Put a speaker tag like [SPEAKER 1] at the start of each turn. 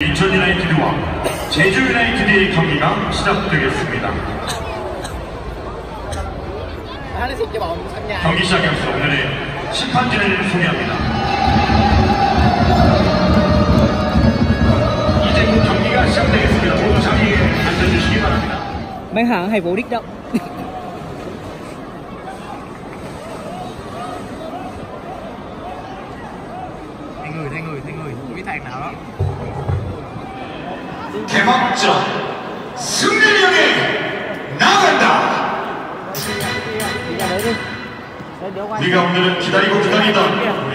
[SPEAKER 1] 인천 유나이티드와 제주 유나이티드의 경기가 시작되겠습니다. 경기 시작에 앞서 오늘의 심판진을 소개합니다. 이제 곧 경기가 시작되겠습니다. 모두 자리에 앉아주시기 바랍니다.
[SPEAKER 2] Hàng hay vô đích đâu
[SPEAKER 3] Thay người, thay người, thay người. Quý thằng nào đó.
[SPEAKER 1] 개막전 승리를 향해 나간다. 우리가 오늘은 기다리고 기다리던